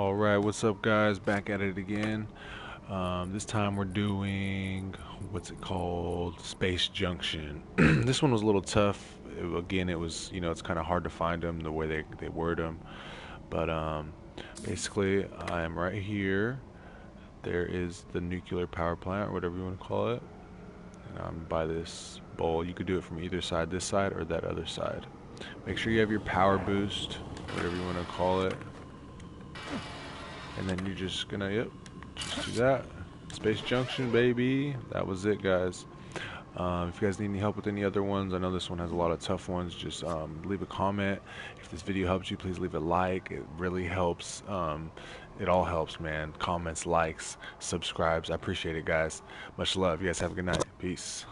All right, what's up, guys? Back at it again. Um, this time we're doing what's it called? Space Junction. this one was a little tough. It- again, it was you know it's kind of hard to find them the way they they word them, but um, basically I am right here. There is the nuclear power plant, or whatever you want to call it, and I'm by this bowl. You could do it from either side, this side or that other side. Make sure you have your power boost, whatever you want to call it. And then you're just gonna, yep, just do that. Space Junction, baby. That was it, guys. Um, if you guys need any help with any other ones, I know this one has a lot of tough ones. Just um, leave a comment. If this video helps you, please leave a like. It really helps. Um, it all helps, man. Comments, likes, subscribes. I appreciate it, guys. Much love. You guys have a good night. Peace.